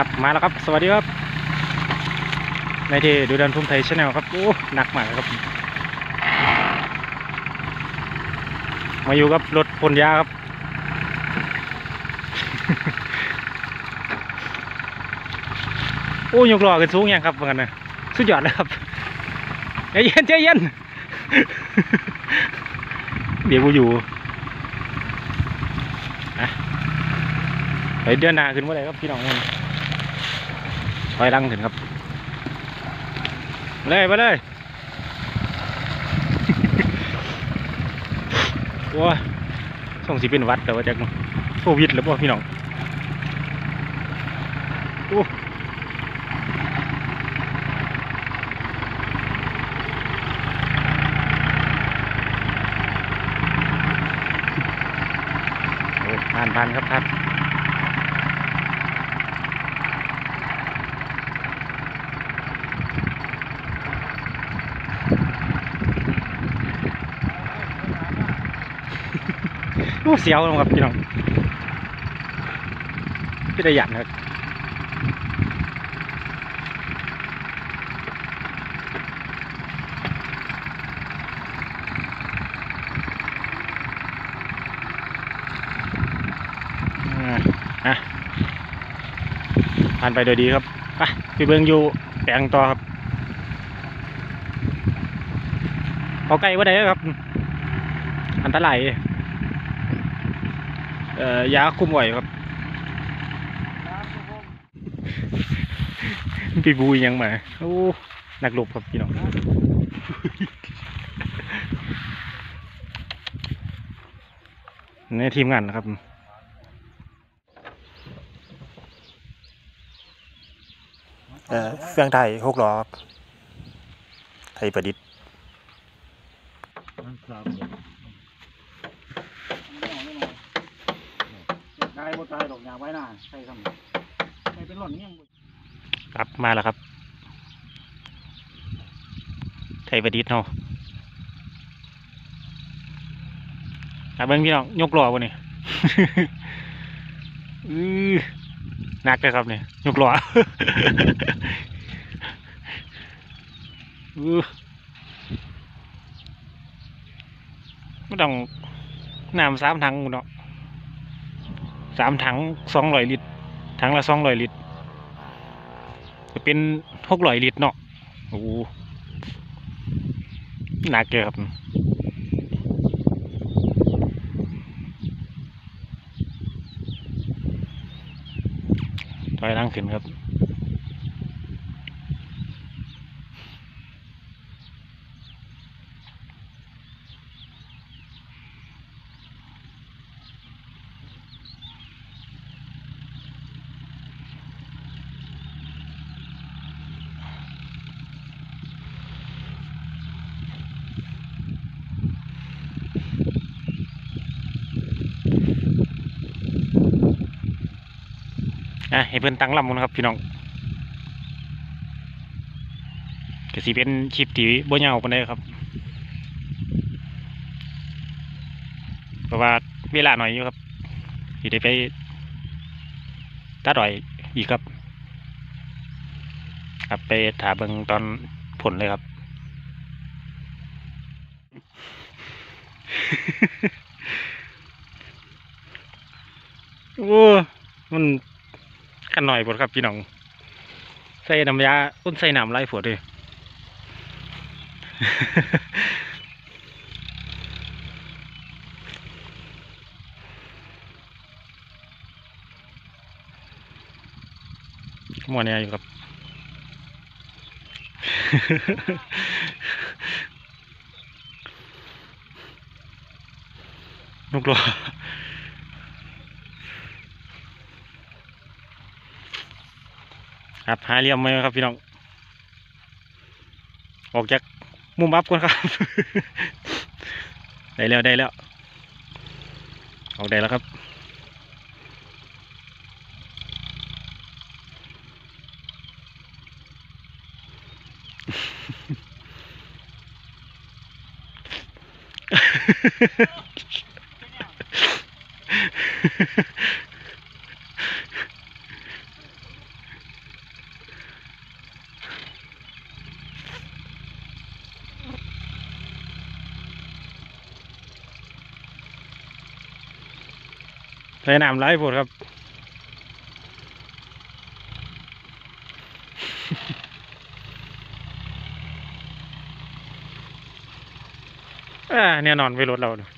ครับมาแล้วครับ สวัสดีครับ ในที่ดูดันทุ่มไทยชาแนลครับโอ้หนักมากครับ มาอยู่กับรถพลยาครับ โอ้ยกล้อกันสูงยังครับเหมือนกันนะสุดยอดเลยครับใจเย็นใจเย็นเดี๋ยวกูอยู่อะไปเดือนหน้าขึ้นเมื่อไรครับพี่น้องมัน อยลังถึงครับเลยไปเลยว้าส่งสิเป็นวัดแต่ว่าจากโควิดหรือเปล่าพี่น้องโอ้โอ้ผ่านผ่านครับผ่าน เสียวครับพี่น้องพี่ได้หยันครับอะผ่านไปโดยดีครับไปพี่เบิงอยู่แปลงต่อครับเขาใกล้ว่าได้ครับ อันตราย เอ่อยาคุมไหวครับพี่บูยังมาโอ้นักลบครับพี่น้องในทีมงานนะครับเอ่อเครื่องไทยหกล้อไทยประดิษฐ์ ได้บ่ตายดอกยางไว้หน้า ใช่ครับใช่เป็นหล่อนเนี่ยงครับมาแล้วครับ ไทยประดิษฐ์เนาะครับเบิ้งพี่น้องยกหล้อวะนี่อือหนักเลยครับเนี่ยยกหล้ออือไม่ต้องน้ำสามถังเนาะ สามถังสองร้อยลิตร ถังละสองร้อยลิตรจะเป็นหกร้อยลิตรเนาะโอ้โหนักเลยครับถอยหลังขึ้นครับ อะให้เพื่อนตั้งลำกันนะครับพี่น้องก็สิเป็นคลิปที่บ่ยาวปานใดครับเพราะว่าเวลาหน่อยอยู่ครับสิได้ไปตัดอ้อยอีกครับครับไปถาเบิงตอนผลเลยครับ โอ้ มัน กันหน่อยปวดครับพี่น้อง ใส่น้ำยาต้นใส่น้ำไล่ปวดเลยมัวเนี่ยอยู่ครับลูกหลอ ครับหาเหลี่ยมไหมครับพี่น้อง ออกจากมุมอัพก่อนครับ ได้แล้วได้แล้ว ออกได้แล้วครับ ใส่น้ำไหลายโพดครับ อ่าแน่นอนไปรถเราเนี่ย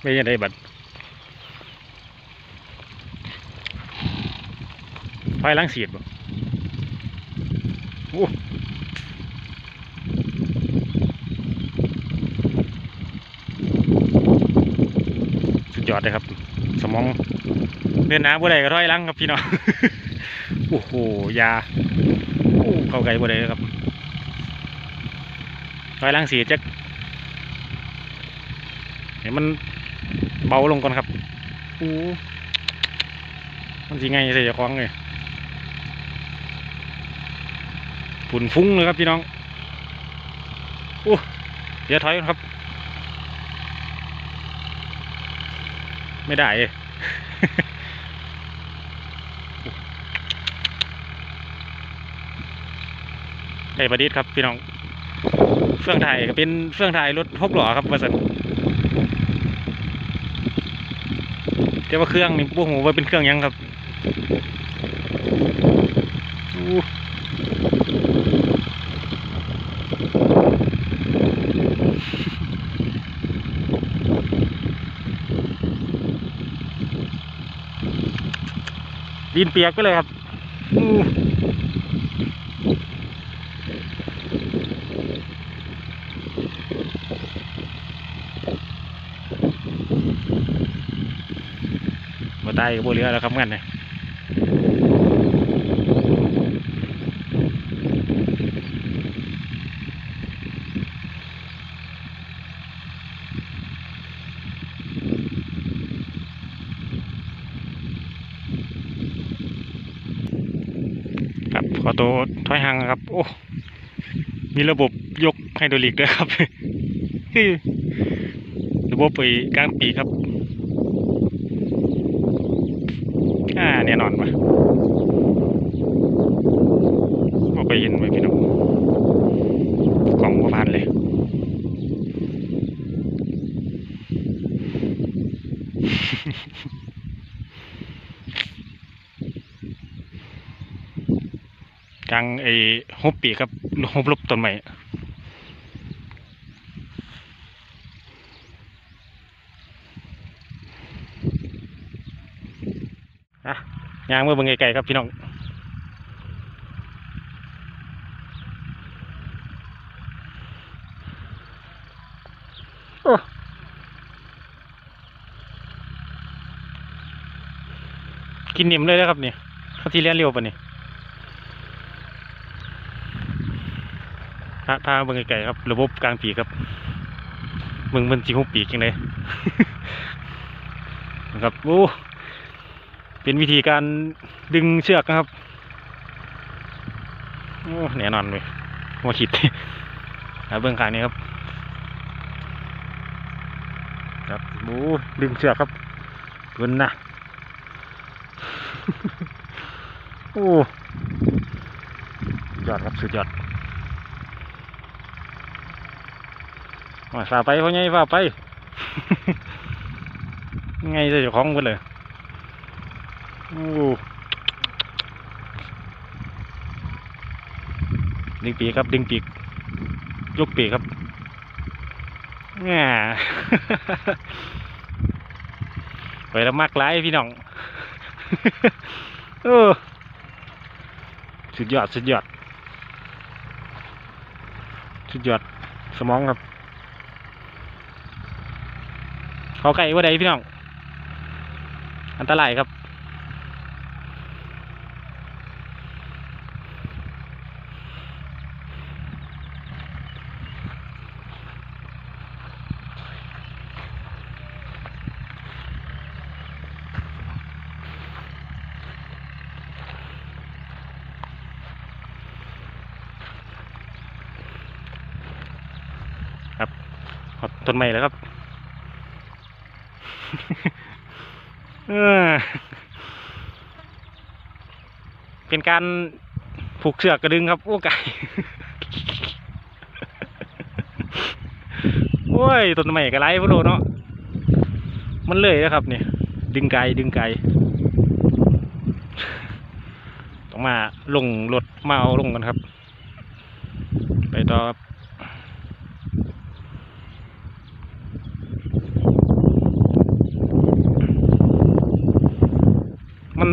ไม่ยังได้บัตรไฟล้างเสียดบ่ สุดยอดเลยครับ สมองเดินน้าบ่ได้ก็ถอยลังครับพี่น้อง โอ้โห ยา โอ้เข้าไกลบ่ได้ครับถอยลังเสียจักเห็นมันเบาลงก่อนครับโอ้มันสิไงใส่จะคล้องเลย ฝุ่นฟุ้งเลยครับพี่น้องโอ้เดี๋ยวถอยก่อนครับ ไม่ได้เลยได้ประดิษฐ์ครับพี่น้องเฟื่องไทยก็เป็นเฟื่องไทยรถหกล้อครับว่าสันแต่ว่าเครื่องนี่พวกหูว่าเป็นเครื่องยังครับ ดินเปียกไปเลยครับอู้บ่ตายกับบ่เหลือแล้วครับงั้นเนี่ยครับขอตัวถอยห่างครับ โอ้ มีระบบยกไฮดรอลิกด้วยครับระบบไปกลางปีกครับ อ่าแน่นอนว่ะบ่ไปยินไว้พี่น้องกล่องบ่ผ่านเลย กลางไอ้ฮบปีกครับฮบลบต้นไม้อะยางเมื่อเบิ่งไกลๆครับพี่น้องกินนิ่มเลยนะครับนี่เขาที่เลี้ยนเร็วปะนี่ พาพาเบิ่งไกลๆครับ ระบบกลางปีกครับเบิ่งมันสิหุบปีกยังไงนะครับโอ้เป็นวิธีการดึงเชือกนะครับโอ้แน่นอนเลยมาคิดเอาเบิ่งขางนี้ครับครับโอ้ดึงเชือกครับเพิ่นนะโอ้สุดยอดครับสุดยอด มา ฝ่าไปพ่อใหญ่ฝ่าไป ไงจะเจ้าของกันเลยโอ้ดึงปีกครับ ดึงปีก ยกปีกครับแง่ไปแล้วมากหลายพี่น้องเออสุดยอด สุดยอด สุดยอด สมองครับ เขาไก่ว่าใดพี่น้อง อันตรายครับครับขอบต้นไม้แล้วครับ เป็นการผูกเสือกกระดึงครับโอ้ไก่โอ้ยต้นไม้กระไรพวกโลเนาะมันเลยนะครับเนี่ยดึงไกลดึงไกลต้องมาลงรถมาเอาลงกันครับ ไปต่อครับมัน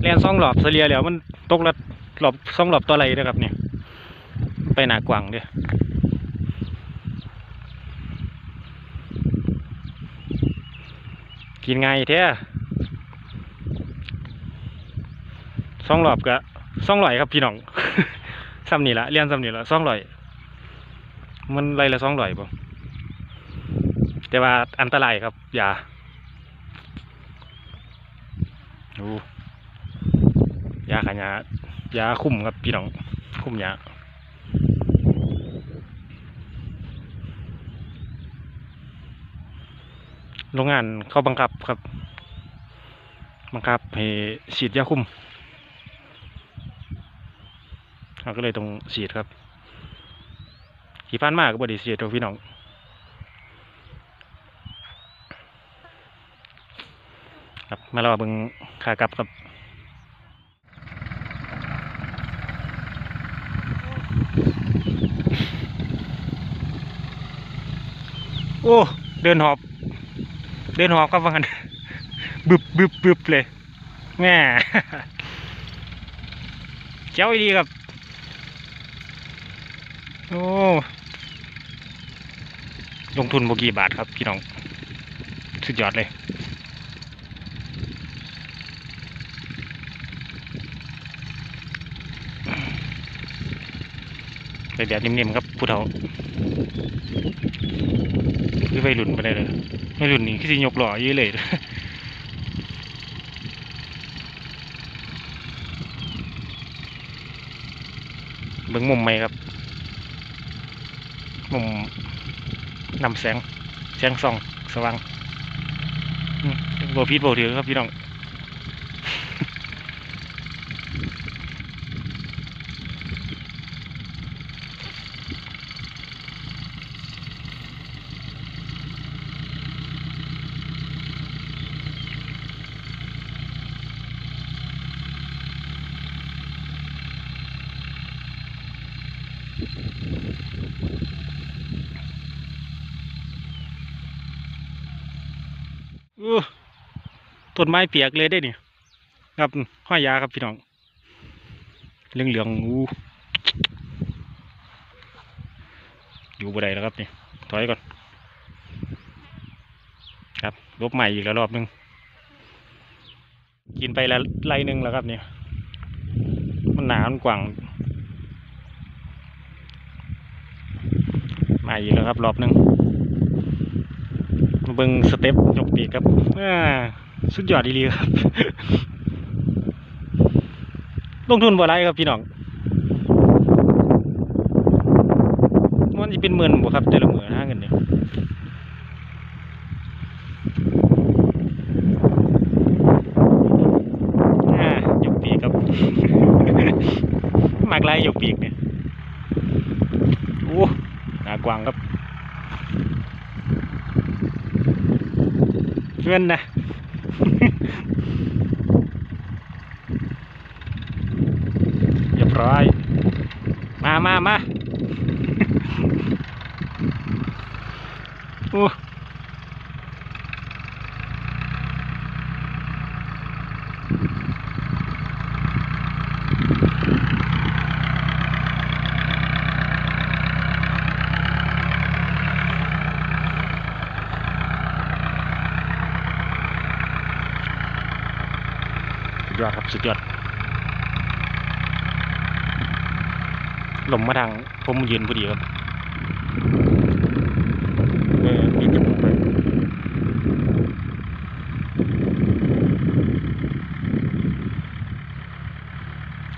เรียนซ่อง หลอบเสลียแล้วมันตกละหลอบซ่องหลอบตัวอะไรนะครับเนี่ยไปหนากว่างเด้อกินไงายแท้ซ่องหลอบกะซ่องลอยครับพี่น้องซ้ำนี่ละเรียนซ้ำนี่ละซ่องลอย มันไรละซ่องลอยป่แต่ว่าอันตรายครับ อย่าดู ยาขยะยาคุ้มครับพี่น้อง คุ้มยาโรงงานเขาบังคับครับ บังคับให้ฉีดยาคุ้มเราก็เลยต้องฉีดครับขี่ผ่านมากก็บไดีฉีดตัวพี่น้องครับมาเราเบิ่งขากลับครับ อ้เดินหอบ เดินหอบครับว่างั้นบึบบึบบึบเลยแม่เจ้าอีดีครับ โอ้ลงทุนบกี่บาทครับพี่น้อง สุดยอดเลย ไปแบบนิ่มๆครับผู้เฒ่าคือวัยรุ่นไปได้เลยวัยรุ่นนี่คือสิยกหล่อเยอะเลยเบิ่งมุมไหมครับ มุมนำแสง แสงส่อง สว่างโบพีดโบถือครับพี่น้อง ต้นไม้เปียกเลยได้เนี่ยครับห้อยยาครับพี่น้องเหลืองเหลืองๆอู้อยู่บ่ได้แล้วครับนี่ถอยก่อน ครับลบใหม่อีกแล้วรอบนึง กินไปละไรหนึ่งแล้วครับเนี่ยมันหนามันกว้างใหมาอีกแล้วครับรอบหนึง บิงสเต็ปยกปีกครับสุดยอดดีๆครับ ลงทุนบ่ไรครับพี่น้องมันจะเป็นหมื่นบ่ครับแต่ละหมื่นห้าเงินเนี่ยอ่ายกปีกครับ มากไรยกปีกเนี่ยโอ้หนากว้างครับ เงินนะเรียบร้อย มามามาโอ้ สุดยอดลมมาทางผมยืนพอดีครับเออปิดจมูกไป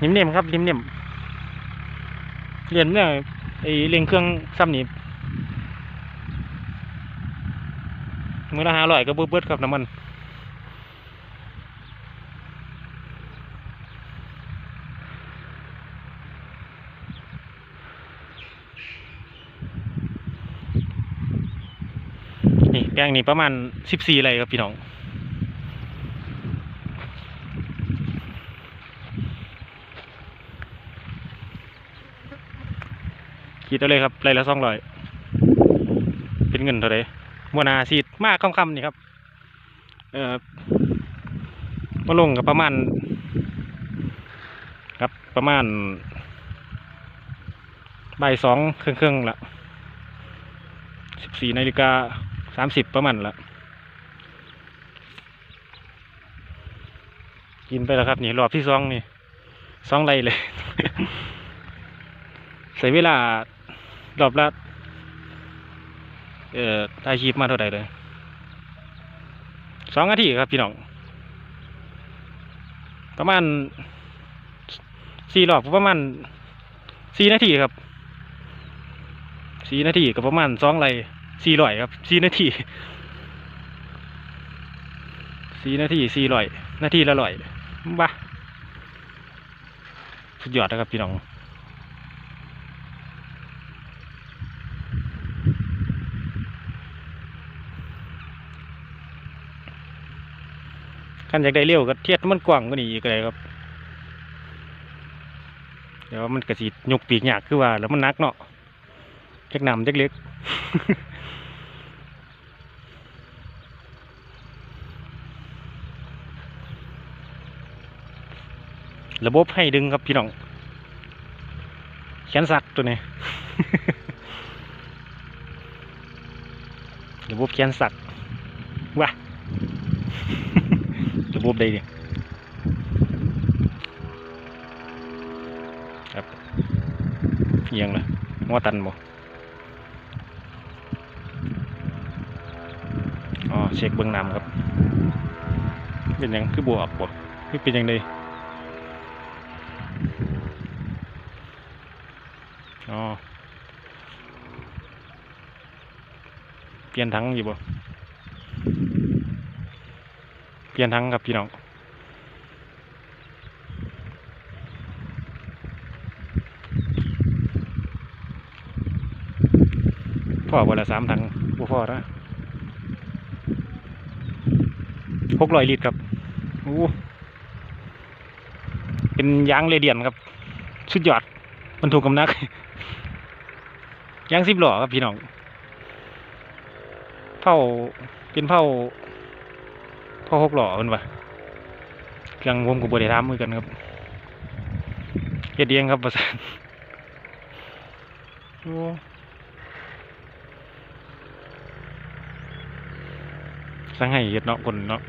นิ่มๆครับนิ่มๆเรียนเนี่ยไอเรียนเครื่องซ้ำนี่มือละห้าร้อยก็เบิดๆครับน้ำมัน ม แปลงนี้ประมาณสิบสี่ไร่ครับพี่น้องคิดเอาเลยครับไร่ละสองร้อยเป็นเงินเท่าไหร่มวนาซีดมากคำๆนี่ครับ เอ่อมาลงกับประมาณ ครับประมาณบ่ายสองเครึ่องๆละสิบสี่นาฬิกา สามสิบประมาณละกินไปแล้วครับนี่รอบที่สองนี่สองไรเลย ใส่เวลารอบละเอ่อถ่ายคลิปมาเท่าไหร่เลยสองนาทีครับพี่น้องประมาณสี่รอบประมาณสี่นาทีครับสี่นาทีกับประมาณสองไร สี่ร้อยครับสี่นาทีสี่นาทีสี่ร้อยนาทีละร้อยบ้าสุดยอดนะครับพี่น้องขันอยากได้เร็วก็เทียดมันกว้างกว่านี้อีกเลยครับ เดี๋ยวมันกระสียกปีกหยากคือว่าแล้วมันนักเนาะ จักหนำจักเล็กระบบให้ดึงครับพี่น้องแขนสักตัวนี้ ระบบแขนสักว้าระบบใดเนี่ยครับเอียงเลยหัวตันบ่ อ๋อเช็คเบื้องน้ำครับ เป็นยังคือบวกบ่คือเป็นยังไงอ๋อเปลี่ยนถังอยู่บ่เปลี่ยนทั้งครับพี่น้องพ่อวันละสามถังบ่พ่อนะ หกร้อยลิตรครับโอ้เป็นยางเรเดียนครับ สุดยอดบรรทุกกำนักยางสิบหล่อครับพี่น้องเผาเป็นเผาพ่อหกหล่อเป็นวะเครื่องผมกับบริทามมือกันครับเฮ็ดเองครับประสานโอ้สังให้เฮ็ดเนาะคนเนาะ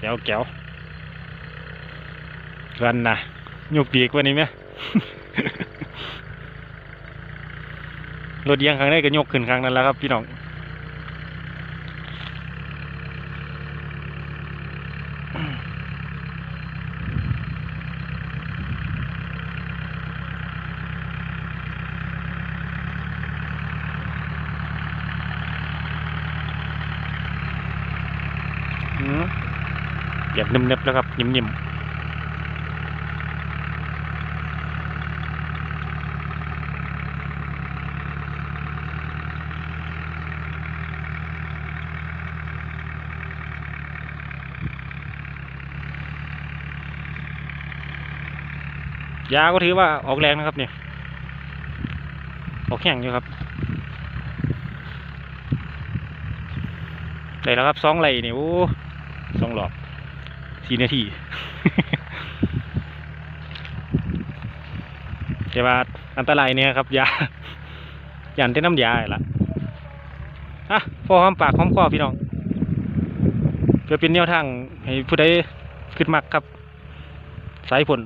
แก้วแก้วรันนะยกปีกวันนี้ไหมรถเยียงครั้งแรกก็ยกขึ้นครั้งนั้นแล้วครับพี่น้องอืม เหยียบนิ่มๆแล้วครับนิ่มๆยาก็ถือว่าออกแรงนะครับเนี่ย ออกแข็งอยู่ครับได้แล้วครับสองไหลนี่โอ้สองหลอก สี่นาทีแต่ว่าอันตรายเนี่ยครับยายันเต้นน้ำยาละอะพอหอมปากหอมคอพี่น้องเพื่อเป็นแนวทางให้ผู้ใดขึ้นมักครับ สายผล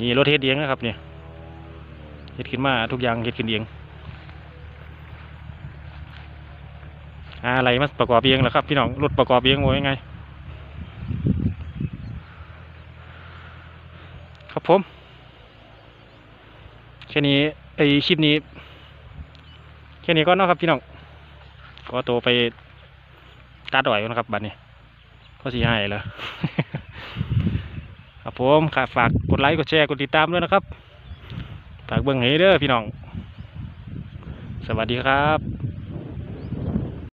นี่รถเฮ็ดเองนะครับเนี่ยเฮ็ดขึ้นมาทุกอย่างเฮ็ดขึ้นเอง อาอะไรมาประกอบเองเหรอครับ พี่น้องรถประกอบเองโว้ยงไง ครับผม แค่นี้ไอคลิปนี้ แค่นี้ก็นาะครับพี่น้องก็ตัวไปตัดด่อยก่อนนะครับบัดนี้ก็สีหายแล้วครับผมฝากกดไลค์กดแชร์กดติดตามด้วยนะครับฝากเบิ่งให้เด้อพี่น้อง สวัสดีครับ